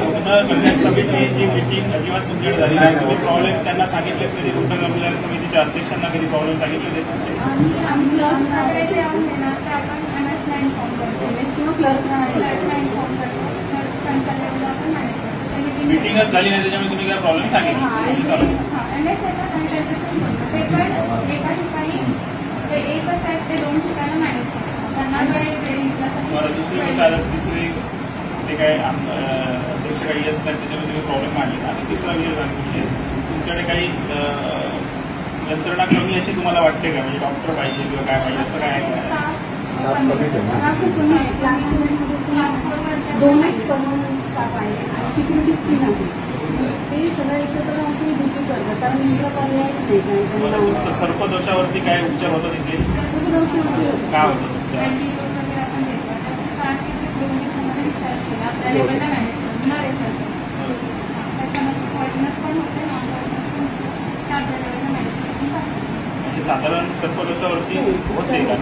रुग्ण कल्याण समितीची मिटिंग अजिबात तुमच्याकडे झाली नाही. प्रॉब्लेम त्यांना सांगितले कधी रुग्ण कल्याण समितीच्या अध्यक्षांना कधी प्रॉब्लेम सांगितले ते तुमचे? आम्ही आम्ही आमच्याकडे जे आहे ना ते आपण एम एस ला इन्फॉर्म करतो. एम एस किंवा क्लर्कला क्लर्कला इन्फॉर्म करतो. तर त्यांच्या लेवलला आपण मॅनेज करतो. ते meeting- मिटिंगच झाली नाही त्याच्यामुळे तुम्ही काय प्रॉब्लेम सांगितले. हा, हा. ते एकच आहेत ते दोन ठिकाणं मॅनेज करतात त्यांना काही ट्रेनिंग बरं दुसरी गोष्ट आता तिसरी ते काय अध्यक्ष काही येत नाही त्याच्यामध्ये प्रॉब्लेम मांडले आणि तिसरा विषय म्हणजे तुमच्याकडे काही यंत्रणा कमी अशी तुम्हाला वाटते का म्हणजे डॉक्टर पाहिजे किंवा काय पाहिजे असं काय आहे? दोनच परमनंट स्टाफ आहे आणि सिक्युरिटी तीन आहे ते सगळं एकत्र अशी ड्युटी करतात. कारण दुसरा पर्यायच नाही काय बरं त्यांना तुमचं सर्पदोषावरती काय उपचार काय होतं पण होते पण होते म्हणजे साधारण सर्पदोषावरती होते का?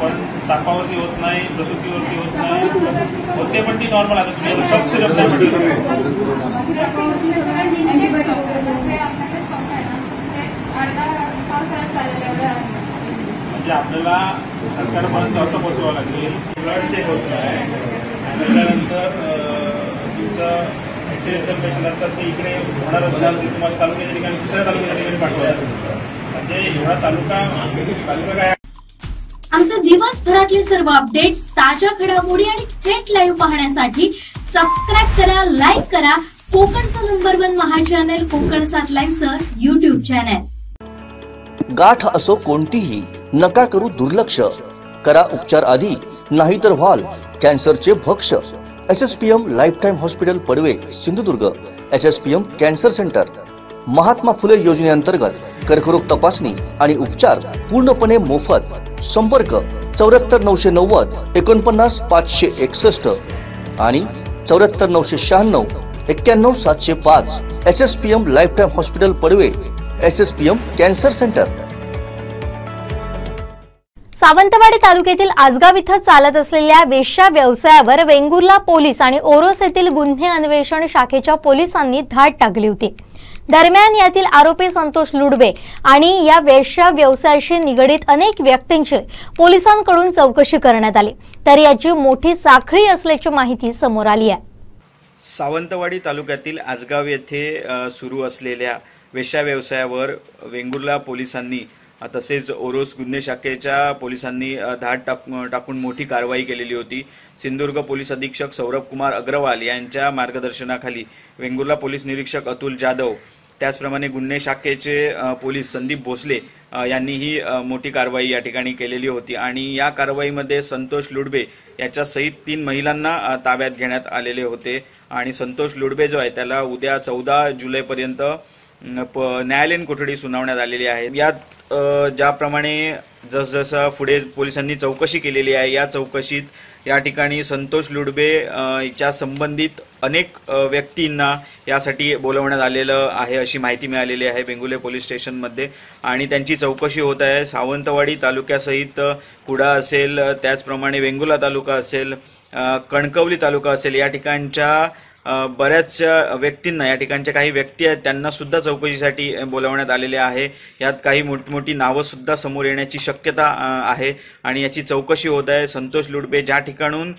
पण तापावरती होत नाही प्रसूतीवरती होत नाही. होते पण ती नॉर्मल आता तुम्ही आता सब सिरप नाही. म्हणजे आपल्याला सरकारपर्यंत असं पोहोचवावं लागेल ब्लड चेक होत आहे. आणि त्याच्यानंतर तुमचं ॲक्सिडेंटल पेशंट असतात ते इकडे होणार असणार ते तुम्हाला तालुक्याच्या ठिकाणी दुसऱ्या तालुक्याच्या ठिकाणी पाठवायला म्हणजे एवढा तालुका तालुका काय आमचे दिवसभरातले सर्व अपडेट्स ताज्या घडामोडी आणि थेट लाईव्ह पाहण्यासाठी सबस्क्राईब करा लाईक करा. कोकणचं नंबर वन महा चॅनल कोकण सातलाईनचं युट्यूब चॅनल गाठ असो कोणतीही नका करू दुर्लक्ष. करा उपचार आधी नाहीतर व्हाल. कॅन्सरचे भक्ष. S S P M life time hospital Padve Sindhudurg. S S P M cancer centre Mahatma Phule योजनेअंतर्गत कर्करोग तपासणी आणि उपचार पूर्णपणे मोफत. संपर्क चौऱ्याहत्तर नऊशे नव्वद एकोणपन्नास पाचशे एकसष्ट आणि चौऱ्याहत्तर नऊशे शहाण्णव एक्क्याण्णव सातशे पाच. S S P M life time hospital Padve. S S P M cancer centre Sawantwadi तालुक्यातील आजगाव इथं चालत असलेल्या वेश्या व्यवसायावर वेंगुर्ला पोलीस आणि ओरोस येथील गुन्हे अन्वेषण शाखेच्या पोलिसांनी धाड टाकली होती. दरम्यान यातील आरोपी संतोष लुडवे आणि या वेश्या व्यवसायाशी निगडीत अनेक व्यक्तींची पोलिसांकडून चौकशी करण्यात आली. तर याची मोठी साखळी असल्याची माहिती समोर आली आहे. सावंतवाडी तालुक्यातील आजगाव येथे सुरू असलेल्या वेश्या व्यवसायावर वेंगुर्ला पोलिसांनी तसेच ओरोस गुन्हे शाखेच्या पोलिसांनी धाड टाक टाकून मोठी कारवाई केलेली होती. सिंधुदुर्ग पोलीस अधीक्षक सौरभ कुमार अग्रवाल यांच्या मार्गदर्शनाखाली वेंगुर्ला पोलीस निरीक्षक अतुल जाधव त्याचप्रमाणे गुन्हे शाखेचे पोलीस संदीप भोसले यांनी यांनीही मोठी कारवाई या ठिकाणी केलेली होती. आणि या कारवाईमध्ये संतोष लुडबे याच्यासहित तीन महिलांना ताब्यात घेण्यात आलेले होते. आणि संतोष लुडबे जो आहे त्याला उद्या चौदा जुलैपर्यंत प- न्यायालयीन कोठडी सुनावण्यात आलेली आहे. यात ज्याप्रमाणे जसजसं पुढे पोलिसांनी चौकशी केलेली आहे या चौकशीत या ठिकाणी संतोष लुडबे च्या संबंधित अनेक व्यक्तींना यासाठी बोलवण्यात आलेलं आहे अशी माहिती मिळालेली आहे बेंगुले पोलीस स्टेशनमध्ये आणि त्यांची चौकशी होत आहे. सावंतवाडी तालुक्यासहित कुडा असेल त्याचप्रमाणे वेंगुला तालुका असेल कणकवली तालुका असेल या ठिकाणच्या बऱ्याचशा बऱ्याच व्यक्तींना या ठिकाणच्या काही व्यक्ती आहेत त्यांना सुद्धा चौकशीसाठी बोलावण्यात आलेले आहे. यात काही मोठमोठी नावं सुद्धा समोर येण्याची शक्यता आहे आणि याची चौकशी होत आहे. संतोष लुडबे ज्या ठिकाणून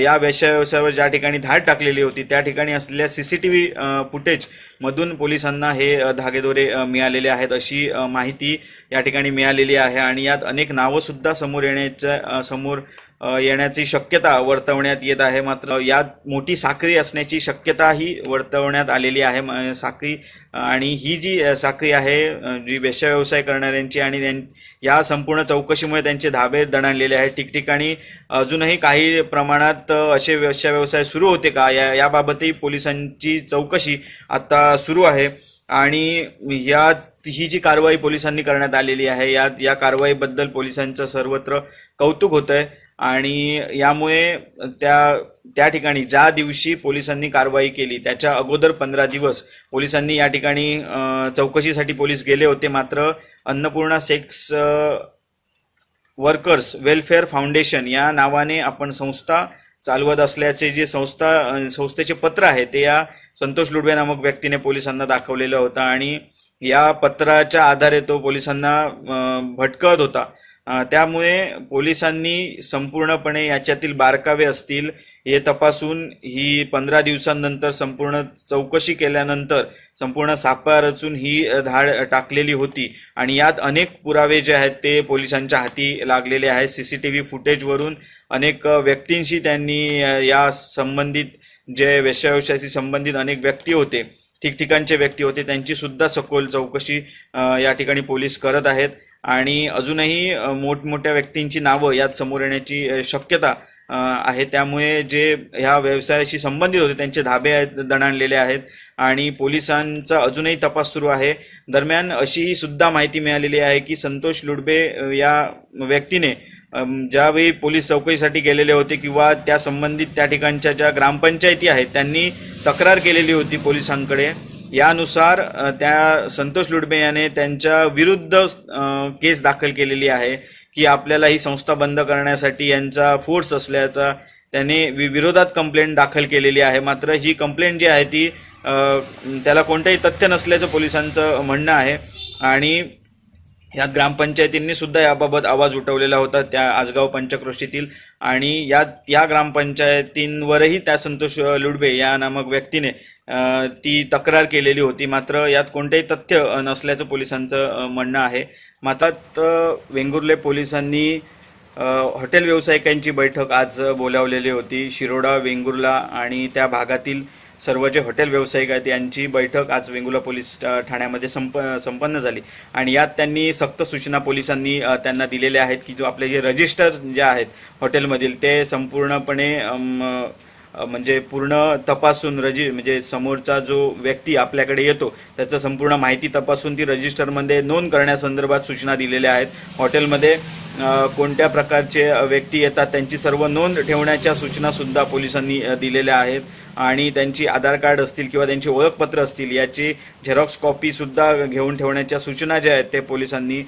या व्यवसायावर ज्या ठिकाणी धाड टाकलेली होती त्या ठिकाणी असलेल्या सीसीटीव्ही फुटेज मधून पोलिसांना हे धागेदोरे मिळालेले आहेत अशी माहिती या ठिकाणी मिळालेली आहे. आणि यात अनेक नावं सुद्धा समोर येण्याच्या समोर येण्याची शक्यता वर्तवण्यात येत आहे. मात्र यात मोठी साखळी असण्याची शक्यता ही वर्तवण्यात आलेली आहे. साखरी साखळी आणि ही जी साखरी साखळी आहे जी वेश्या व्यवसाय करणाऱ्यांची आणि त्यां- या संपूर्ण चौकशीमुळे त्यांचे धाबे दणाणलेले आहेत. ठिकठिकाणी अजूनही काही प्रमाणात असे वेश्या व्यवसाय सुरू होते का? या याबाबतही पोलिसांची चौकशी आता सुरू आहे. आणि यात ही जी कारवाई पोलिसांनी करण्यात आलेली आहे यात या कारवाईबद्दल पोलिसांचं सर्वत्र कौतुक होत आहे आणि यामुळे त्या त्या ठिकाणी ज्या दिवशी पोलिसांनी कारवाई केली त्याच्या अगोदर पंधरा दिवस पोलिसांनी या ठिकाणी चौकशीसाठी पोलीस गेले होते. मात्र Annapurna sex workers welfare foundation या नावाने आपण संस्था चालवत असल्याचे जे संस्था संस्थेचे पत्र आहे ते या संतोष लुडवे नामक व्यक्तीने पोलिसांना दाखवलेलं होतं. आणि या पत्राच्या आधारे तो पोलिसांना भटकत होता. त्यामुळे पोलिसांनी संपूर्णपणे याच्यातील बारकावे असतील हे तपासून ही पंधरा दिवसांनंतर संपूर्ण चौकशी केल्यानंतर संपूर्ण सापळा रचून ही धाड टाकलेली होती. आणि यात अनेक पुरावे जे आहेत ते पोलिसांच्या हाती लागलेले आहेत. सीसीटीव्ही फुटेजवरून अनेक व्यक्तींशी त्यांनी या संबंधित जे वेश्याव्यवसायाशी संबंधित अनेक व्यक्ती होते ठिकठिकाणचे व्यक्ती होते त्यांची सुद्धा सखोल चौकशी या ठिकाणी पोलीस करत आहेत. आणि अजूनही मोठमोठ्या व्यक्तींची नावं यात समोर येण्याची शक्यता आहे. त्यामुळे जे ह्या व्यवसायाशी संबंधित होते त्यांचे धाबे आहेत दणाणलेले आहेत आणि पोलिसांचा अजूनही तपास सुरू आहे. दरम्यान अशी सुद्धा माहिती मिळालेली आहे की संतोष लुडबे या व्यक्तीने ज्यावेळी पोलीस चौकशीसाठी गेलेले होते किंवा त्या संबंधित त्या ठिकाणच्या ज्या ग्रामपंचायती आहेत त्यांनी तक्रार केलेली होती पोलिसांकडे. यानुसार त्या संतोष लुडबे याने त्यांच्या विरुद्ध केस दाखल केलेली आहे की आपल्याला ही संस्था बंद करण्यासाठी यांचा फोर्स असल्याचा त्याने वि- विरोधात कंप्लेंट दाखल केलेली आहे. मात्र ही कंप्लेंट जी आहे ती त्याला कोणतंही तथ्य नसल्याचं पोलिसांचं म्हणणं आहे. आणि यात ग्रामपंचायतींनी सुद्धा याबाबत आवाज उठवलेला होता त्या आजगाव पंचक्रोशीतील. आणि यात या ग्रामपंचायतींवरही त्या संतोष लुडबे या नामक व्यक्तीने ती तक्रार केलेली होती. मात्र यात कोणतेही तथ्य नसल्याचं पोलिसांचं म्हणणं आहे. मात्र वेंगुर्ले पोलिसांनी हॉटेल व्यावसायिकांची बैठक आज बोलावलेली होती. शिरोडा वेंगुर्ला आणि त्या भागातील सर्व जे हॉटेल व्यावसायिक आहेत यांची बैठक आज वेंगुर्ला पोलीस ठाण्यामध्ये संप संपन्न झाली. आणि यात त्यांनी सक्त सूचना पोलिसांनी त्यांना दिलेल्या आहेत की जो आपले जे रजिस्टर जे आहेत हॉटेलमधील ते संपूर्णपणे म्हणजे पूर्ण तपासून रजि म्हणजे समोरचा जो व्यक्ती आपल्याकडे येतो त्याचं संपूर्ण माहिती तपासून ती रजिस्टरमध्ये नोंद करण्यासंदर्भात सूचना दिलेल्या आहेत. हॉटेलमध्ये कोणत्या प्रकारचे व्यक्ती येतात त्यांची सर्व नोंद ठेवण्याच्या सूचनासुद्धा पोलिसांनी दिलेल्या आहेत. आणि त्यांची आधार कार्ड असतील किंवा त्यांची ओळखपत्र असतील याची झेरॉक्स कॉपीसुद्धा घेऊन ठेवण्याच्या सूचना ज्या आहेत ते पोलिसांनी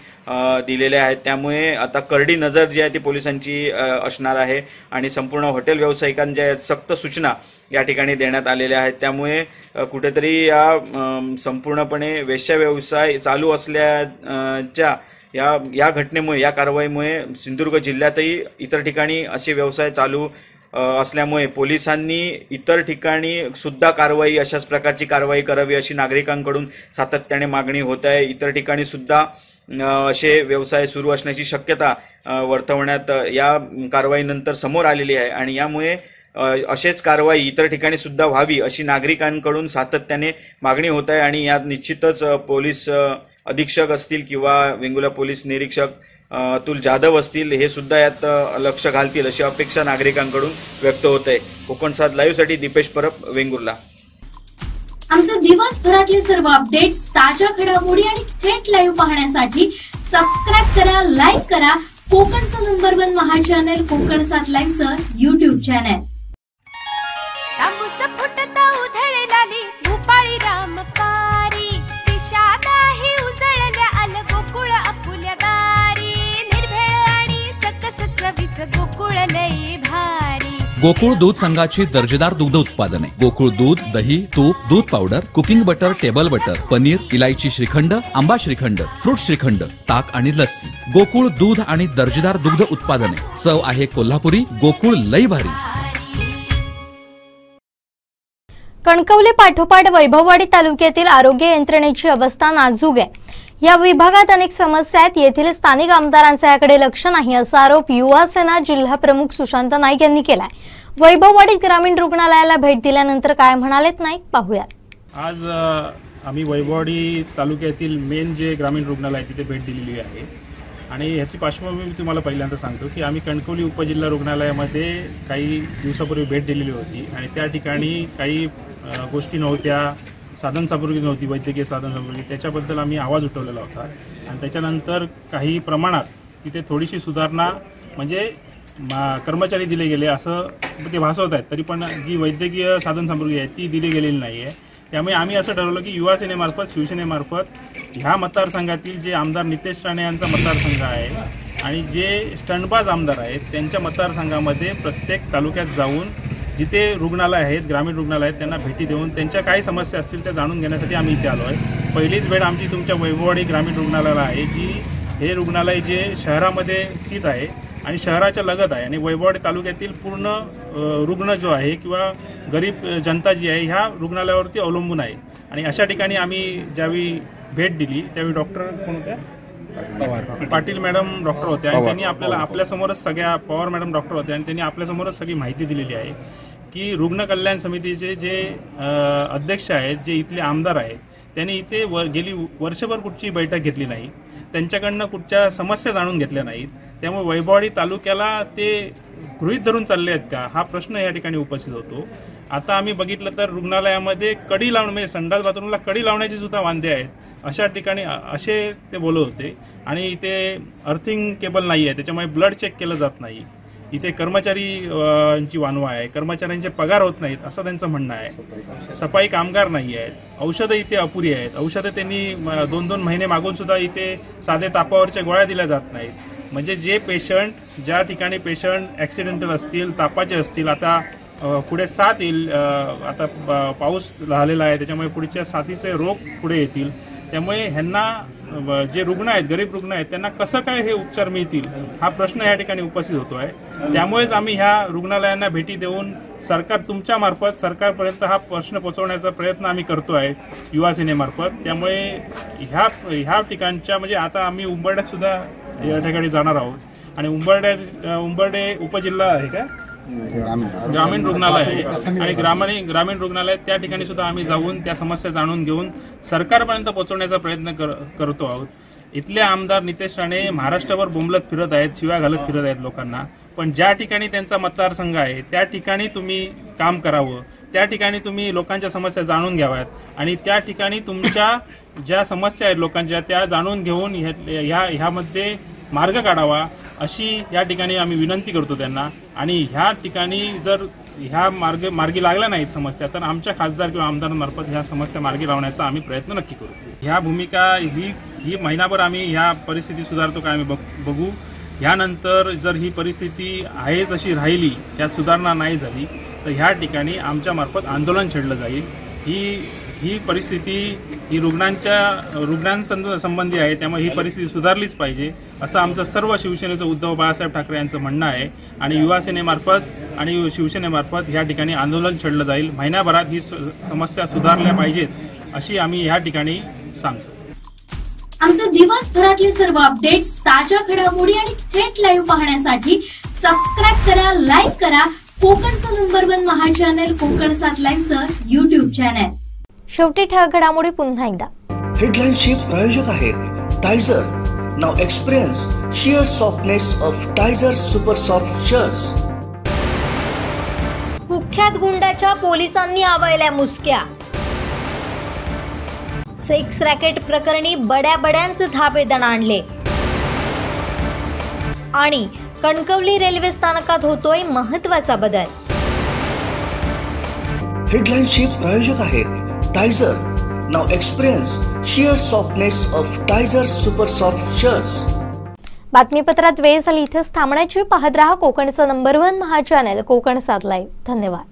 दिलेल्या आहेत. त्यामुळे आता करडी नजर जी आहे ती पोलिसांची असणार आहे. आणि संपूर्ण हॉटेल व्यावसायिकांच्या आहेत सक्त सूचना या ठिकाणी देण्यात आलेल्या आहेत. त्यामुळे कुठेतरी या संपूर्णपणे वेश्या व्यवसाय चालू असल्याच्या या या घटनेमुळे या कारवाईमुळे सिंधुदुर्ग जिल्ह्यातही इतर ठिकाणी असे व्यवसाय चालू असल्यामुळे पोलिसांनी इतर ठिकाणी सुद्धा कारवाई अशाच प्रकारची कारवाई करावी अशी नागरिकांकडून सातत्याने मागणी होत आहे. इतर ठिकाणी सुद्धा असे व्यवसाय सुरू असण्याची शक्यता वर्तवण्यात या कारवाईनंतर समोर आलेली आहे आणि यामुळे असेच कारवाई इतर ठिकाणी सुद्धा व्हावी अशी नागरिकांकडून सातत्याने मागणी होत आहे आणि यात निश्चितच पोलीस अधीक्षक असतील किंवा वेंगुला पोलीस निरीक्षक तुल अतुल जाधव असतील हे सुद्धा यात लक्ष घालतील अशी अपेक्षा नागरिकांकडून व्यक्त होत. आहे कोकण सात लाईव्हसाठी दीपेश परब वेंगुर्ला. आमचे दिवसभरातले सर्व अपडेट्स ताज्या घडामोडी आणि थेट लाईव्ह पाहण्यासाठी सबस्क्राईब करा लाईक करा. कोकणचं नंबर वन महा चॅनल कोकण सात लाईव्हचं युट्यूब चॅनल गोकुळ दूध संघाची दर्जेदार दुग्ध उत्पादने. गोकुळ दूध दही तूप दूध powder cooking butter table butter paneer इलायची श्रीखंड आंबा श्रीखंड फ्रूट श्रीखंड ताक आणि लस्सी. गोकुळ दूध आणि दर्जेदार दुग्ध उत्पादने. चव आहे कोल्हापुरी गोकुळ लई भारी. कणकवली पाठोपाठ वैभववाडी तालुक्यातील आरोग्य यंत्रणेची अवस्था नाजूक आहे. या विभागात अनेक समस्या आहेत. येथील स्थानिक आमदारांचा याकडे लक्ष नाही असा आरोप युवा सेना जिल्हा प्रमुख सुशांत नाईक यांनी केलाय. वैभववाडीत ग्रामीण रुग्णालयाला भेट दिल्यानंतर काय म्हणालेत नाईक? पाहूयात. आज आम्ही वैभववाडी तालुक्यातील मेन जे ग्रामीण रुग्णालय तिथे भेट दिलेली आहे. आणि ह्याची पार्श्वभूमी मी तुम्हाला पहिल्यांदा सांगतो की आम्ही कणकवली उपजिल्हा रुग्णालयामध्ये काही दिवसापूर्वी भेट दिलेली होती. आणि त्या ठिकाणी काही गोष्टी नव्हत्या. साधनसामुग्री नव्हती वैद्यकीय साधनसामुग्री त्याच्याबद्दल आम्ही आवाज उठवलेला होता. आणि त्याच्यानंतर काही प्रमाणात तिथे थोडीशी सुधारणा म्हणजे मा- कर्मचारी दिले गेले असं ते भासवत आहेत. तरी पण जी वैद्यकीय साधनसामुग्री आहे ती दिली गेलेली नाही आहे त्यामुळे आम्ही असं ठरवलं की युवा सेनेमार्फत शिवसेनेमार्फत ह्या मतदारसंघातील जे आमदार नितेश राणे यांचा मतदारसंघ आहे आणि जे स्टंडबाज आमदार आहेत त्यांच्या मतदारसंघामध्ये प्रत्येक तालुक्यात जाऊन जिथे रुग्णालय आहेत ग्रामीण रुग्णालय आहेत त्यांना भेटी देऊन त्यांच्या काय समस्या असतील त्या जाणून घेण्यासाठी आम्ही इथे आलो आहे. पहिलीच भेट आमची तुमच्या वैभववाडी ग्रामीण रुग्णालयाला आहे जी हे रुग्णालय जे शहरामध्ये स्थित आहे आणि शहराच्या लगत आहे आणि वैभववाडी तालुक्यातील पूर्ण रुग्ण जो आहे किंवा गरीब जनता जी आहे ह्या रुग्णालयावरती अवलंबून आहे. आणि अशा ठिकाणी आम्ही ज्यावेळी भेट दिली त्यावेळी डॉक्टर कोण होत्या? पाटील मॅडम डॉक्टर होते आणि. त्यांनी आपल्याला आपल्यासमोरच सगळ्या पवार मॅडम डॉक्टर होते आणि त्यांनी आपल्यासमोरच सगळी माहिती दिलेली आहे. की रुग्ण कल्याण समितीचे जे अध्यक्ष आहेत जे इथले आमदार आहेत त्यांनी इथे व गेली वर्षभर कुठची बैठक घेतली नाही. त्यांच्याकडनं कुठच्या समस्या जाणून घेतल्या नाहीत. त्यामुळे वैभवाडी तालुक्याला ते गृहीत धरून चालले आहेत का हा प्रश्न या ठिकाणी उपस्थित होतो. आता आम्ही बघितलं तर रुग्णालयामध्ये कडी लावणं म्हणजे संडास बाथरूमला कडी लावण्याचे सुद्धा वांदे आहेत. अशा ठिकाणी असे ते बोलत होते. आणि इथे अर्थिंग केबल नाही आहे त्याच्यामुळे ब्लड चेक केलं जात नाही. इथे कर्मचारी ची वानवा आहे कर्मचाऱ्यांचे पगार होत नाहीत असं त्यांचं म्हणणं आहे. सफाई कामगार नाही आहेत औषधं इथे अपुरी आहेत. औषधं त्यांनी म, दोन दोन महिने मागून सुद्धा इथे साधे तापावरच्या गोळ्या दिल्या जात नाहीत. म्हणजे जे पेशंट ज्या ठिकाणी पेशंट ॲक्सिडेंटल असतील तापाचे असतील आता पुढे साथ येईल आता पाऊस झालेला आहे त्याच्यामुळे पुढच्या साथीचे रोग पुढे येतील. त्यामुळे ह्यांना जे रुग्ण आहेत गरीब रुग्ण आहेत त्यांना कसं काय हे उपचार मिळतील हा प्रश्न या ठिकाणी उपस्थित होतो आहे त्यामुळेच आम्ही ह्या रुग्णालयांना भेटी देऊन सरकार तुमच्या मार्फत सरकारपर्यंत हा प्रश्न पोहोचवण्याचा प्रयत्न आम्ही करतो आहे युवा सेनेमार्फत. त्यामुळे ह्या ह्या ठिकाणच्या म्हणजे आता आम्ही उंबरड्यात सुद्धा या ठिकाणी जाणार आहोत. आणि उंबरड्या उंबरडे उपजिल्हा आहे का? ग्रामीण रुग्णालय आहे आणि ग्रामीण ग्रामीण रुग्णालय त्या ठिकाणी सुद्धा आम्ही जाऊन त्या समस्या जाणून घेऊन सरकारपर्यंत पोहोचवण्याचा प्रयत्न कर- करतो आहोत. इथले आमदार नितेश राणे महाराष्ट्रावर बोंबलत फिरत आहेत शिव्या घालत फिरत आहेत लोकांना. पण ज्या ठिकाणी त्यांचा मतदारसंघ आहे त्या ठिकाणी तुम्ही काम करावं. त्या ठिकाणी तुम्ही लोकांच्या समस्या जाणून घ्याव्यात. आणि त्या ठिकाणी तुमच्या ज्या समस्या आहेत लोकांच्या त्या जाणून घेऊन ह्या- ह्या ह्यामध्ये मार्ग काढावा अशी या ठिकाणी आम्ही विनंती करतो त्यांना. आणि ह्या ठिकाणी जर ह्या मार्ग मार्गी लागल्या नाहीत समस्या तर आमच्या खासदार किंवा आमदारांमार्फत ह्या समस्या मार्गी लावण्याचा आम्ही प्रयत्न नक्की करू. ह्या भूमिका ही ही महिनाभर आम्ही ह्या परिस्थिती सुधारतो का आम्ही बघ- बघू. ह्यानंतर जर ही परिस्थिती आहे तशी राहिली त्यात सुधारणा नाही झाली तर ह्या ठिकाणी आमच्यामार्फत आंदोलन छेडलं जाईल. ही ही परिस्थिती ही रुग्णांच्या रुग्णांसंद संबंधी आहे त्यामुळे ही परिस्थिती सुधारलीच पाहिजे असं आमचं सर्व शिवसेनेचं उद्धव बाळासाहेब ठाकरे यांचं म्हणणं आहे. आणि युवा सेनेमार्फत आणि शिवसेनेमार्फत ह्या ठिकाणी आंदोलन छेडलं जाईल. महिन्याभरात ही समस्या सुधारल्या पाहिजेत अशी आम्ही ह्या ठिकाणी सांगतो. आमचे दिवसभरातले सर्व अपडेट्स ताज्या घडामोडी आणि थेट लाईव्ह पाहण्यासाठी सबस्क्राईब करा लाईक करा. कोकणचं number one Maha channel Konkan सात लाईनचं युट्यूब चॅनल शेवटी ठळक घडामोडी पुन्हा एकदा. हेडलाईन्सचे प्रायोजक आहेत Tizer now experience sheer softness of Tizer super soft shirts कुख्यात गुंडाच्या पोलिसांनी आवळल्या मुसक्या. सेक्स रॅकेट प्रकरणी बड्या बड्यांचे धाबेदण आणले आणि कणकवली रेल्वे स्थानकात होतोय महत्त्वाचा बदल. हेडलाईन्सचे प्रायोजक आहेत Tizer. Now experience sheer softness of Tizer super soft Shirts. बातमीपत्रात वेळ झाली इथेच थांबण्याची पाहत राहा कोकणचं number one Maha channel Konkan साधलाय धन्यवाद